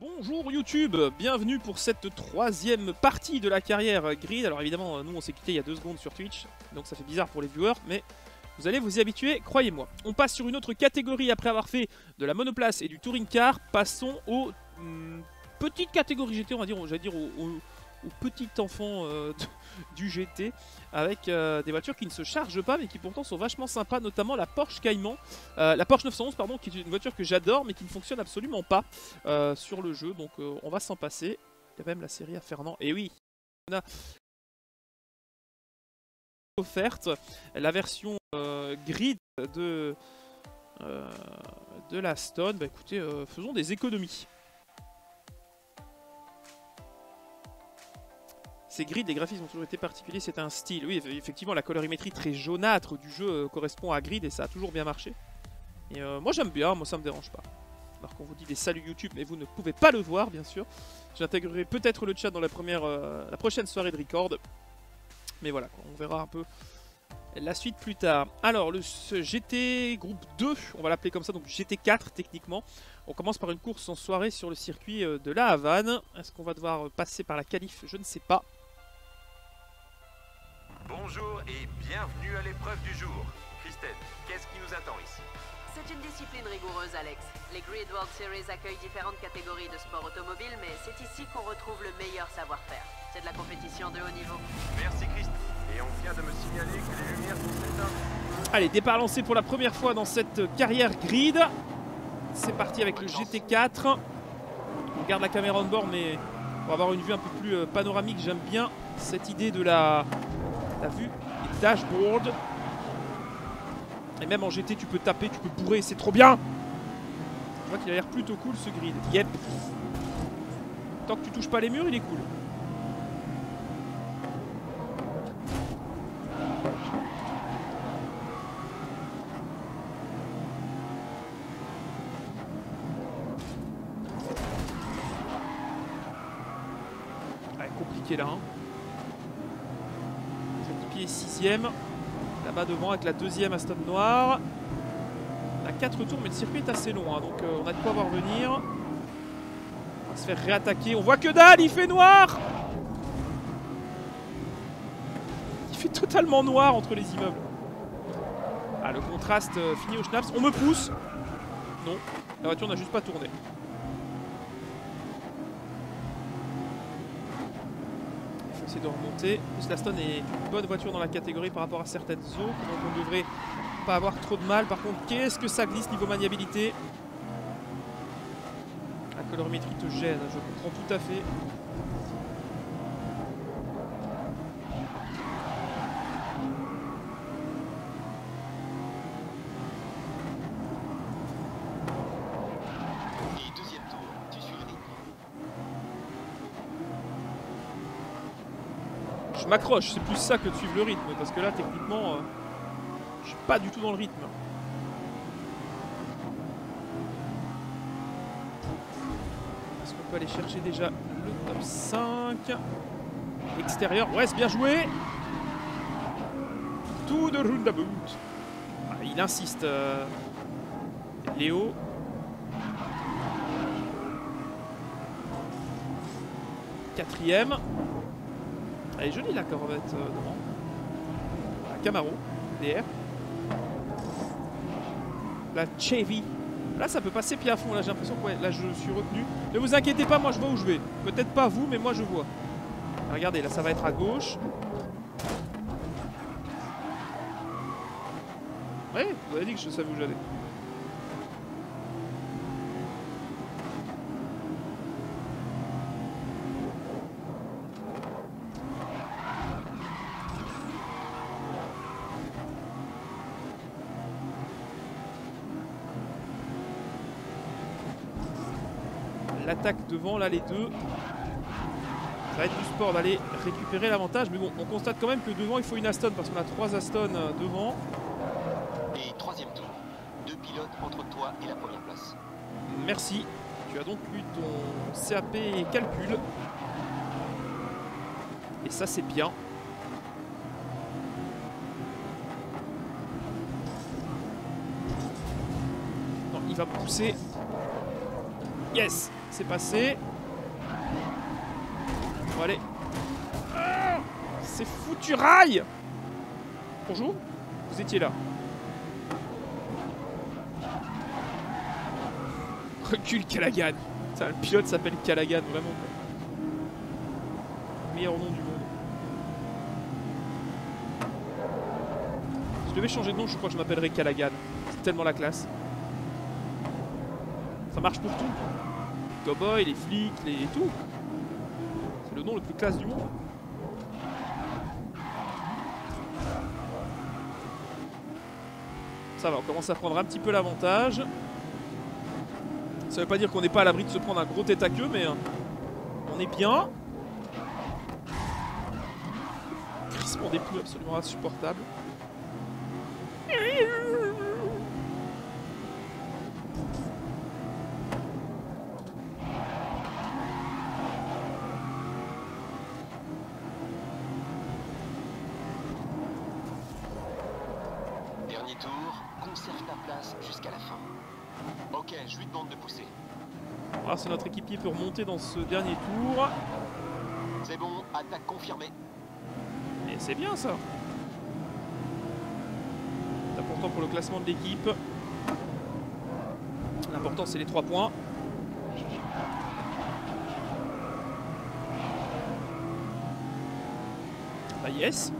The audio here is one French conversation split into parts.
Bonjour YouTube, bienvenue pour cette troisième partie de la carrière Grid. Alors évidemment, nous on s'est quitté il y a deux secondes sur Twitch, donc ça fait bizarre pour les viewers, mais vous allez vous y habituer, croyez-moi. On passe sur une autre catégorie après avoir fait de la monoplace et du touring car. Passons aux hmm, petites catégories GT, on va dire, j'allais dire aux, petits enfants euh, du GT avec euh, des voitures qui ne se chargent pas mais qui pourtant sont vachement sympas, notamment la Porsche Cayman, euh, la Porsche 911 pardon, qui est une voiture que j'adore mais qui ne fonctionne absolument pas sur le jeu, donc on va s'en passer. Il y a même la série à Fernand, et oui, on a offerte la version grid de, de la Stone. Bah écoutez, faisons des économies. Ces grids, les graphismes ont toujours été particuliers, c'est un style. Oui, effectivement, la colorimétrie très jaunâtre du jeu euh, correspond à grid et ça a toujours bien marché. Et euh, moi j'aime bien, moi ça me dérange pas. Alors qu'on vous dit des saluts YouTube, mais vous ne pouvez pas le voir, bien sûr. J'intégrerai peut-être le chat dans la, première, euh, la prochaine soirée de record. Mais voilà, on verra un peu la suite plus tard. Alors, le GT groupe 2, on va l'appeler comme ça, donc GT4 techniquement. On commence par une course en soirée sur le circuit de la Havane. Est-ce qu'on va devoir passer par la qualif? Je ne sais pas. Bonjour et bienvenue à l'épreuve du jour. Christine, qu'est-ce qui nous attend ici C'est une discipline rigoureuse, Alex. Les Grid World Series accueillent différentes catégories de sport automobile, mais c'est ici qu'on retrouve le meilleur savoir-faire. C'est de la compétition de haut niveau. Merci, Christ. Et on vient de me signaler que les lumières sont éteintes. Allez, départ lancé pour la première fois dans cette carrière grid. C'est parti avec le GT4. On garde la caméra on board, mais pour avoir une vue un peu plus euh, panoramique, j'aime bien cette idée de la T'as vu Les dashboards. Et même en GT, tu peux taper, tu peux bourrer, c'est trop bien Je vois qu'il a l'air plutôt cool ce grid. Yep. Tant que tu touches pas les murs, il est cool. Ouais, compliqué là. Hein Là-bas devant avec la deuxième Aston Noire. On a 4 tours, mais le circuit est assez long, hein, donc euh, on a de quoi voir venir. On va se faire réattaquer. On voit que dalle, il fait noir Il fait totalement noir entre les immeubles. Ah, le contraste euh, fini au schnaps. On me pousse Non, la voiture n'a juste pas tourné. De remonter. Plus la Stone est une bonne voiture dans la catégorie par rapport à certaines eaux, donc on devrait pas avoir trop de mal. Par contre, qu'est-ce que ça glisse niveau maniabilité? La colorimétrie te gêne, je comprends tout à fait. Je m'accroche, c'est plus ça que de suivre le rythme, parce que là, techniquement, euh, je suis pas du tout dans le rythme. Est-ce qu'on peut aller chercher déjà le top 5 Extérieur, ouais, c'est bien joué Tout de Rundabout. Ah, il insiste, euh, Léo. Quatrième. Elle est jolie la Corvette euh, devant. La Camaro, DR. La Chevy. Là, ça peut passer pied à fond. Là, j'ai l'impression que là, je suis retenu. Ne vous inquiétez pas, moi, je vois où je vais. Peut-être pas vous, mais moi, je vois. Regardez, là, ça va être à gauche. Ouais, vous avez dit que je savais où j'allais. Devant, là les deux. Ça va être du sport d'aller récupérer l'avantage. Mais bon, on constate quand même que devant, il faut une Aston parce qu'on a trois Aston euh, devant. Et troisième tour. Deux pilotes entre toi et la première place. Merci. Tu as donc eu ton CAP calcul. Et ça, c'est bien. Il va pousser. Yes c'est passé. Bon, allez. C'est foutu rail Bonjour, vous étiez là. Recule. Putain, le pilote s'appelle Callaghan, vraiment. Meilleur nom du monde. Je devais changer de nom, je crois que je m'appellerais Callaghan. C'est tellement la classe. Ça marche pour tout. Cowboys, les flics, les tout. C'est le nom le plus classe du monde. Ça va, on commence à prendre un petit peu l'avantage. Ça veut pas dire qu'on n'est pas à l'abri de se prendre un gros tête à queue, mais euh, on est bien. Crissement des pneus absolument insupportable. Dernier tour, conserve ta place jusqu'à la fin. Ok, je lui demande de pousser. Ah, c'est notre dans ce dernier tour. C'est bon, attaque confirmée. Et c'est bien ça. C'est important pour le classement de l'équipe. L'important c'est les 3 points. Bah yes.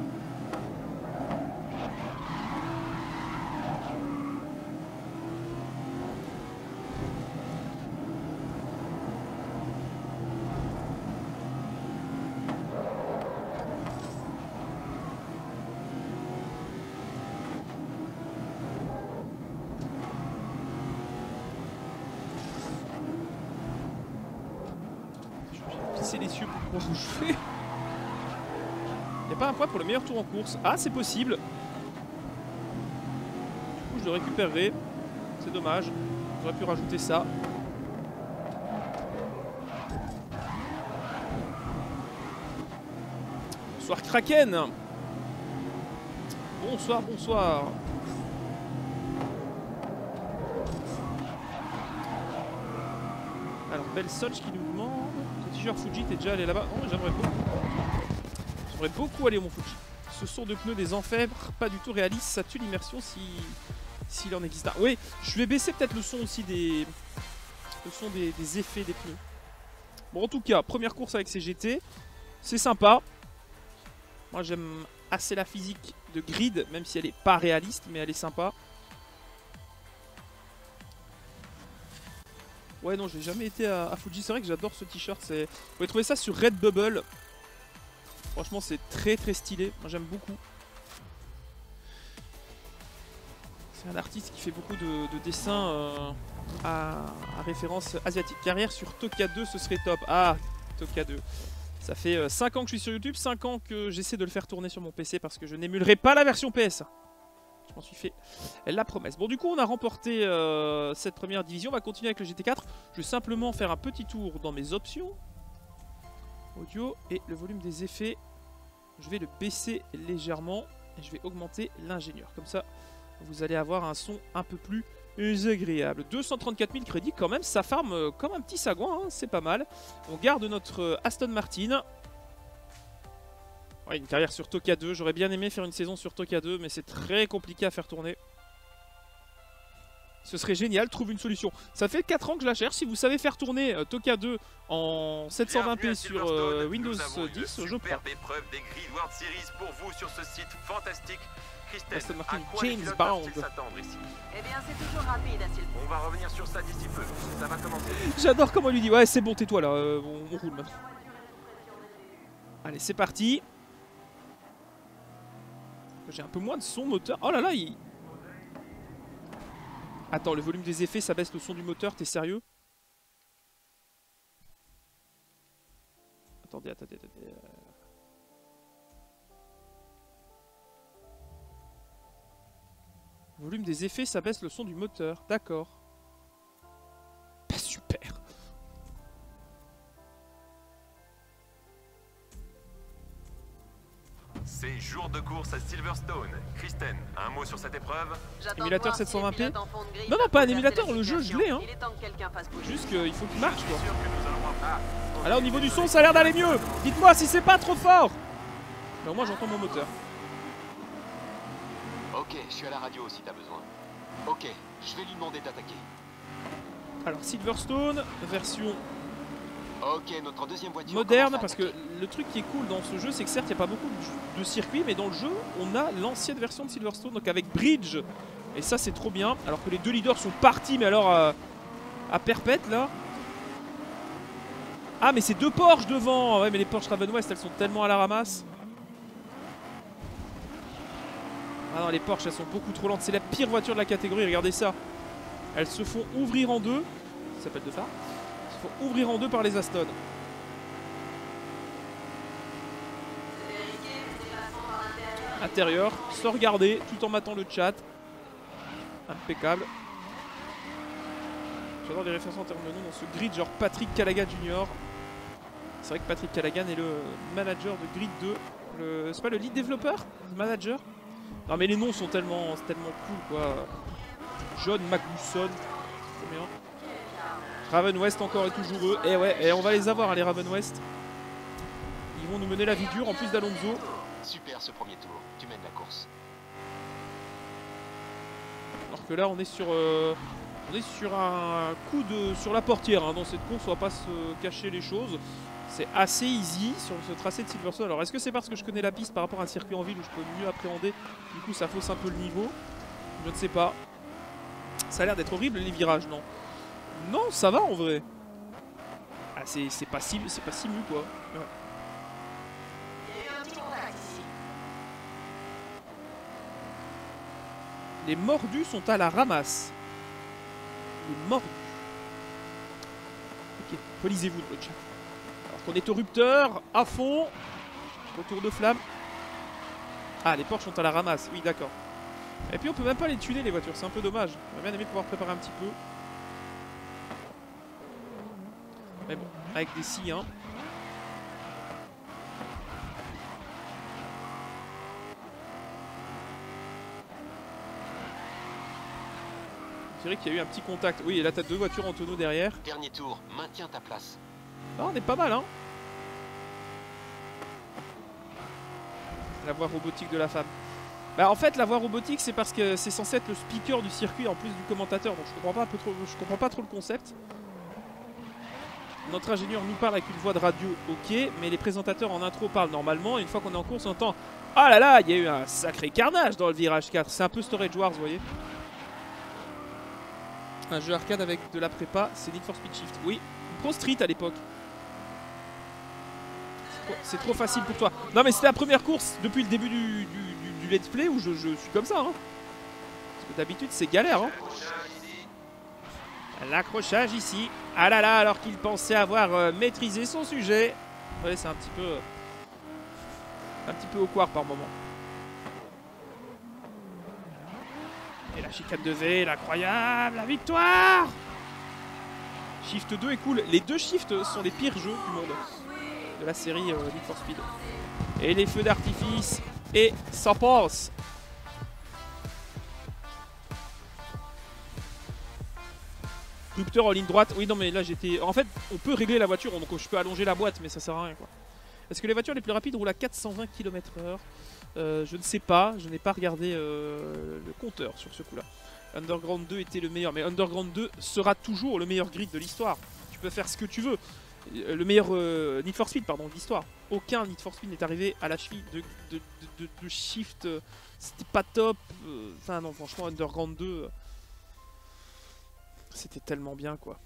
Je vais pisser les cieux pour pouvoir jouer. Il a pas un point pour le tour en course. Ah, c'est possible. Du coup, je le récupérerai. C'est dommage. J'aurais pu rajouter ça. Bonsoir Kraken. Bonsoir, bonsoir. Alors, Belle Soch qui nous demande Ton t-shirt Fuji, t'es déjà allé là-bas? J'aimerais beaucoup. J'aimerais beaucoup aller au Mont Fuji. Ce sont de pneus des enfèbres, pas du tout réaliste, ça tue l'immersion si s'il en existe. Oui, je vais baisser peut-être le son aussi des le son des, effets des pneus. Bon, en tout cas, première course avec ces GT, c'est sympa. Moi, j'aime assez la physique de Grid, même si elle est pas réaliste, mais elle est sympa. Ouais, non, j'ai jamais été à, à Fuji. C'est vrai que j'adore ce t-shirt. Vous pouvez trouver ça sur Redbubble. Franchement, c'est très très stylé. Moi, j'aime beaucoup. C'est un artiste qui fait beaucoup de, de dessins euh, à, référence asiatique. Carrière sur Tokia 2, ce serait top. Ah, Tokia 2. Ça fait 5 ans que je suis sur YouTube, 5 ans que j'essaie de le faire tourner sur mon PC parce que je n'émulerai pas la version PS. Je m'en suis fait la promesse. Bon, du coup, on a remporté euh, cette première division. On va continuer avec le GT4. Je vais simplement faire un petit tour dans mes options. Audio et le volume des effets. Je vais le baisser légèrement et je vais augmenter l'ingénieur. Comme ça, vous allez avoir un son un peu plus agréable. 234 000 crédits quand même, ça farme euh, comme un petit sagouin, hein, c'est pas mal. On garde notre euh, Aston Martin. Une carrière sur Toka 2. J'aurais bien aimé faire une saison sur Toka 2, mais c'est très compliqué à faire tourner. Ce serait génial, trouve une solution. Ça fait 4 ans que je la cherche. Si vous savez faire tourner euh, Toka 2 en 720p sur euh, Windows 10, je prends. Superbe épreuve des Grid World Series pour vous sur ce site fantastique. Christelle, Aston Martin à quoi James Bond. ici? Eh bien, c'est toujours rapide à Silverstone. On va revenir sur ça d'ici peu. Ça va commencer. J'adore comment il lui dit Ouais, c'est bon, tais-toi là, euh, on, on roule maintenant. Allez, c'est parti. J'ai un peu moins de son moteur. Oh là là, il. Attends, le volume des effets, ça baisse le son du moteur, t'es sérieux? Attendez, attendez, attendez. euh. Volume des effets, ça baisse le son du moteur. D'accord. C'est jour de course à Silverstone. Kristen, un mot sur cette épreuve Émulateur voir si les 720p. pilotes en fond de grille Non, non, pas un émulateur, la le jeu, je l'ai, hein. Juste qu'il faut qu'il marche, quoi. Ah là, au niveau du son, ça a l'air d'aller mieux. Dites-moi si c'est pas trop fort. Mais au moins, j'entends mon moteur. Ok, je suis à la radio si t'as besoin. Ok, je vais lui demander d'attaquer. Alors, Silverstone, version Ok, notre deuxième voiture. moderne, parce que le truc qui est cool dans ce jeu, c'est que certes, il n'y a pas beaucoup de, de circuits, mais dans le jeu, on a l'ancienne version de Silverstone, donc avec Bridge. Et ça, c'est trop bien. Alors que les deux leaders sont partis, mais alors euh, à perpète, là. Ah, mais c'est deux Porsche devant Ouais, mais les Porsche Raven West, elles sont tellement à la ramasse. Ah non, les Porsche, elles sont beaucoup trop lentes. C'est la pire voiture de la catégorie, regardez ça. Elles se font ouvrir en deux. Ça s'appelle de phare. Se ouvrir en deux par les Aston. intérieur, sans regarder, tout en matant le chat. Impeccable. J'adore les références en termes de nom dans ce grid, genre Patrick Callaghan Jr. C'est vrai que Patrick Callaghan est le manager de Grid 2. Le... C'est pas le lead développeur? Manager? Non mais les noms sont tellement, tellement cool quoi. John Magnusson. Raven West encore et toujours eux. Et ouais, et on va les avoir les Raven West. Ils vont nous mener la vie dure en plus d'Alonso. Super ce premier tour, tu mènes la course. Alors que là, on est sur, euh, on est sur un coup de sur la portière. hein. Dans cette course, on va pas se cacher les choses. C'est assez easy sur ce tracé de Silverstone. Alors, est-ce que c'est parce que je connais la piste par rapport à un circuit en ville où je peux mieux appréhender? Du coup, ça fausse un peu le niveau. Je ne sais pas. Ça a l'air d'être horrible les virages, non? Non, ça va en vrai. Ah, c'est pas si c'est pas si mu quoi. Les mordus sont à la ramasse. Les mordus. Ok, relisez-vous le chat. Alors qu'on est au rupteur, à fond. Retour de flamme. Ah, les portes sont à la ramasse, oui, d'accord. Et puis on peut même pas les tuner les voitures, c'est un peu dommage. J'aurais bien aimé pouvoir préparer un petit peu. Mais bon, avec des scies, hein. Je dirais qu'il y a eu un petit contact. Oui, et là t'as deux voitures en tonneau derrière. Dernier tour, maintiens ta place. Ah, on est pas mal, hein La voix robotique de la femme. Bah en fait la voix robotique c'est parce que c'est censé être le speaker du circuit en plus du commentateur donc je comprends pas un peu trop je comprends pas trop le concept. Notre ingénieur nous parle avec une voix de radio ok mais les présentateurs en intro parlent normalement et une fois qu'on est en course on entend Ah là là il y a eu un sacré carnage dans le virage 4 c'est un peu Storage Wars vous voyez Un jeu arcade avec de la prépa c'est Need for Speed Shift oui Pro Street à l'époque C'est trop- facile pour toi non mais c'était la première course depuis le début du let's play où je, je suis comme ça. hein. Parce que d'habitude c'est galère. hein. L'accrochage ici. Ah là là, alors qu'il pensait avoir euh, maîtrisé son sujet. C'est un petit peu... euh, Un petit peu au quart par moment. Et la chicane de V, l'incroyable, la victoire Shift 2 est cool. Les deux shifts sont les pires jeux du monde de la série euh, Need for Speed. Et les feux d'artifice. Et ça passe. Rupteur en ligne droite. Oui, non, mais là j'étais. En fait, on peut régler la voiture, donc je peux allonger la boîte, mais ça sert à rien quoi. Est-ce que les voitures les plus rapides roulent à 420 km/h Euh, Je ne sais pas, je n'ai pas regardé euh, le compteur sur ce coup-là. Underground 2 était le meilleur, mais Underground 2 sera toujours le meilleur grid de l'histoire. Tu peux faire ce que tu veux. Euh, Le meilleur Need for Speed, pardon, de l'histoire. Aucun Need for Speed n'est arrivé à la cheville de, de, de- Shift. C'était pas top. Enfin, non, franchement, Underground 2, euh, c'était tellement bien, quoi.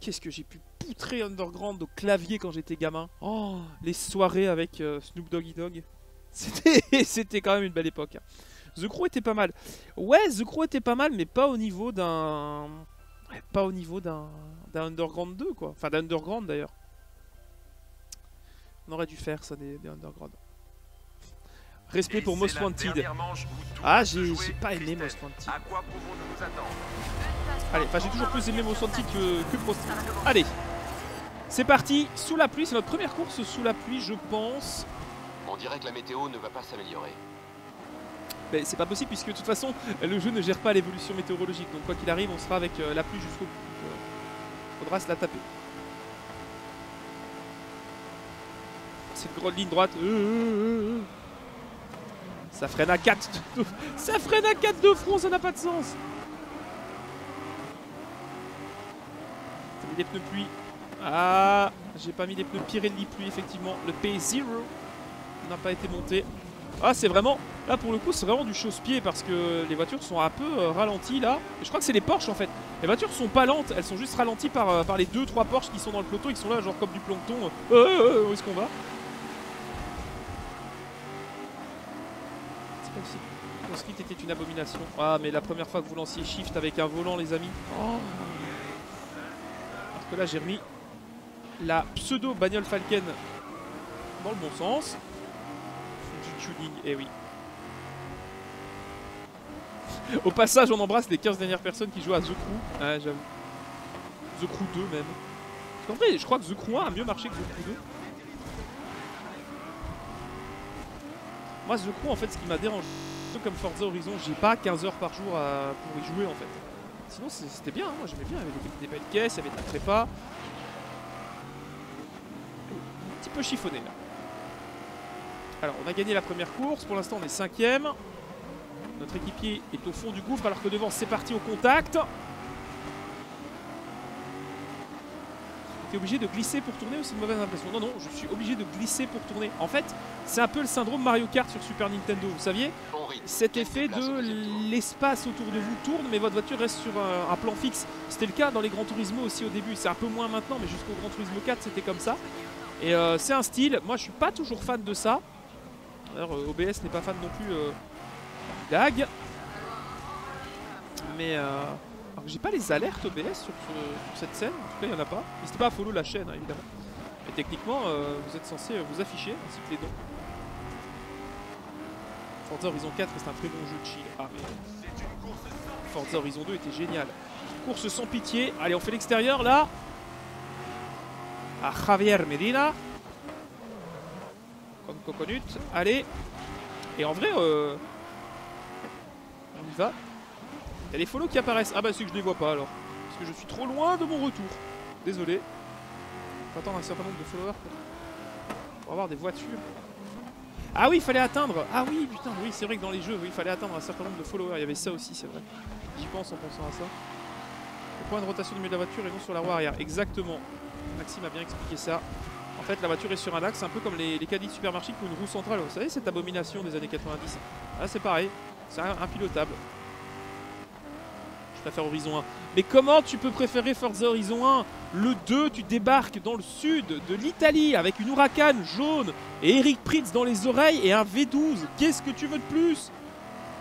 Qu'est-ce que j'ai pu poutrer Underground au clavier quand j'étais gamin. Oh, les soirées avec euh, Snoop Doggy Dogg. C'était quand même une belle époque. hein. The Crew était pas mal. Ouais, The Crew était pas mal, mais pas au niveau d'un. ouais, Pas au niveau d'un d'un Underground 2, quoi. Enfin, d'un Underground d'ailleurs. On aurait dû faire ça des, des Underground. Respect Et pour c'est Most Wanted. Ah, j'ai pas aimé Christelle, Most Wanted. À quoi pouvons-nous nous attendre? Allez, enfin j'ai toujours plus aimé Most Wanted que, que Pro Street. Allez, c'est parti, sous la pluie, c'est notre première course sous la pluie je pense. On dirait que la météo ne va pas s'améliorer. Mais c'est pas possible puisque de toute façon le jeu ne gère pas l'évolution météorologique. Donc quoi qu'il arrive, on sera avec euh, la pluie jusqu'au bout. Euh, faudra se la taper. Cette grande ligne droite. euh. Ça freine à 4 de... Ça freine à 4 de front, ça n'a pas de sens. Des pneus pluie. Ah, j'ai pas mis des pneus Pirelli pluie effectivement. Le P0 n'a pas été monté. Ah, c'est vraiment. Là, pour le coup, c'est vraiment du chausse-pied parce que les voitures sont un peu euh, ralenties là. Je crois que c'est les Porsche en fait. Les voitures sont pas lentes, elles sont juste ralenties par, euh, par les 2-3 Porsche qui sont dans le peloton. Ils sont là, genre comme du plancton. Euh, où est-ce qu'on va? C'est comme si était une abomination. Ah, mais la première fois que vous lanciez Shift avec un volant, les amis. Oh. Que là, j'ai remis la pseudo bagnole Falken dans le bon sens. Du tuning, eh oui. Au passage, on embrasse les 15 dernières personnes qui jouent à The Crew. Ouais, j'avoue. The Crew 2 même. Parce qu'en vrai, je crois que The Crew 1 a mieux marché que The Crew 2. Moi, The Crew, en fait, ce qui m'a dérangé, comme Forza Horizon, j'ai pas 15 heures par jour pour y jouer en fait. Sinon, c'était bien, hein, moi j'aimais bien. Il y avait des, des belles caisses, il y avait de la prépa. Un petit peu chiffonné là. Alors, on a gagné la première course. Pour l'instant, on est cinquième. Notre équipier est au fond du gouffre alors que devant, c'est parti au contact. T'es obligé de glisser pour tourner ou c'est une mauvaise impression Non, non, je suis obligé de glisser pour tourner. En fait, c'est un peu le syndrome Mario Kart sur Super Nintendo. Vous saviez cet effet de l'espace autour de vous tourne, mais votre voiture reste sur un, un plan fixe. C'était le cas dans les Gran Turismo aussi au début. C'est un peu moins maintenant, mais jusqu'au Gran Turismo 4, c'était comme ça. Et euh, c'est un style. Moi, je suis pas toujours fan de ça. D'ailleurs, euh, OBS n'est pas fan non plus euh, d'AG. Mais euh, j'ai pas les alertes OBS sur, ce- sur cette scène. En tout cas, il y en a pas. N'hésitez pas à follow la chaîne, hein, évidemment. Mais techniquement, euh, vous êtes censé euh, vous afficher ainsi que les dons. Forza Horizon 4 c'est un très bon jeu de chill. Ah mais Forza Horizon 2 était génial. Course sans pitié. Allez, on fait l'extérieur là. À Javier Medina. Comme Coconut. Allez. Et en vrai, euh, on y va. Des follow qui apparaissent. Ah bah c'est que je les vois pas alors. Parce que je suis trop loin de mon retour. Désolé. Faut attendre un certain nombre de followers pour, pour avoir des voitures. Ah oui, il fallait atteindre. Ah oui, putain, oui, c'est vrai que dans les jeux, il fallait atteindre un certain nombre de followers. Il y avait ça aussi, c'est vrai. J'y pense en pensant à ça. Le point de rotation du milieu de la voiture et non sur la roue arrière. Exactement. Maxime a bien expliqué ça. En fait, la voiture est sur un axe, un peu comme les, les caddies de supermarché ont une roue centrale. Vous savez, cette abomination des années 90. Là, c'est pareil. C'est impilotable. Je préfère Horizon 1. Mais comment tu peux préférer Forza Horizon 1 Le 2, tu débarques dans le sud de l'Italie avec une Huracan jaune et Eric Pritz dans les oreilles et un V12. Qu'est-ce que tu veux de plus?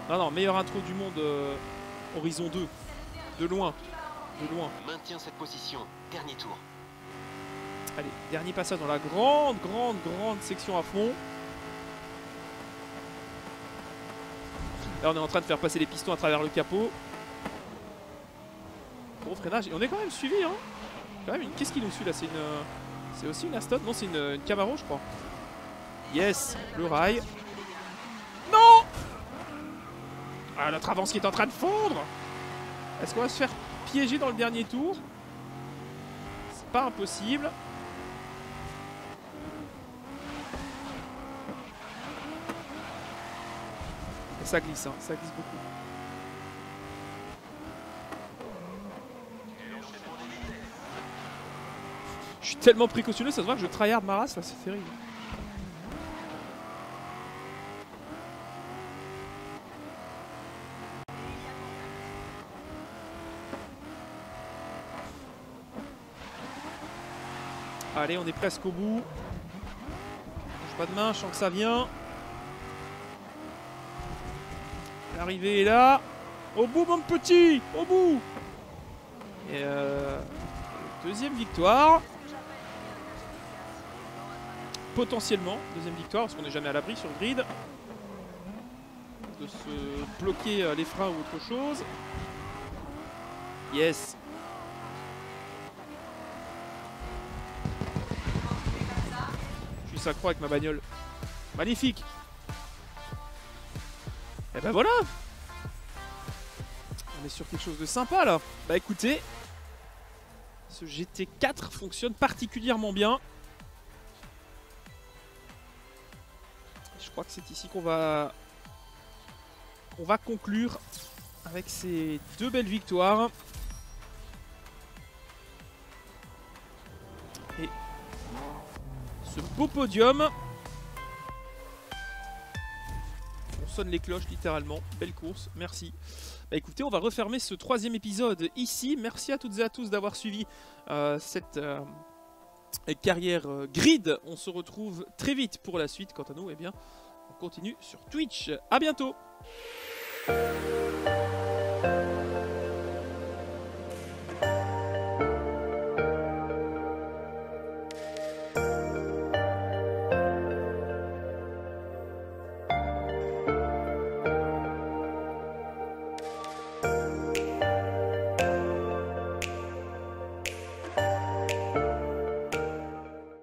Non, non, meilleure intro du monde, euh, Horizon 2. De loin. De loin. Maintiens cette position. Dernier tour. Allez, dernier passage dans la grande, grande, grande section à fond. Là, on est en train de faire passer les pistons à travers le capot. Gros freinage. On est quand même suivi, hein. Qu'est-ce qui nous suit là? Euh, C'est aussi une Aston? Non, c'est une, une Camaro, je crois. Yes, le rail. Non Ah, notre avance qui est en train de fondre Est-ce qu'on va se faire piéger dans le dernier tour? C'est pas impossible. Et ça glisse, hein, ça glisse beaucoup. Tellement précautionneux, ça se voit que je tryhard ma race là, c'est terrible. Allez, on est presque au bout. Pas de main, je sens que ça vient. L'arrivée est là. Au bout, mon petit Au bout Et euh, Deuxième victoire. Potentiellement, deuxième victoire, parce qu'on n'est jamais à l'abri sur le grid. De se bloquer euh, les freins ou autre chose. Yes Je suis synchro avec ma bagnole. Magnifique Et ben voilà On est sur quelque chose de sympa là. Bah écoutez, ce GT4 fonctionne particulièrement bien. Crois que c'est ici qu'on va on va conclure avec ces deux belles victoires. Et ce beau podium. On sonne les cloches littéralement. Belle course, merci. Bah écoutez, on va refermer ce troisième épisode ici. Merci à toutes et à tous d'avoir suivi euh, cette euh, carrière euh, grid. On se retrouve très vite pour la suite. Quant à nous, eh bien, on continue sur Twitch. A bientôt.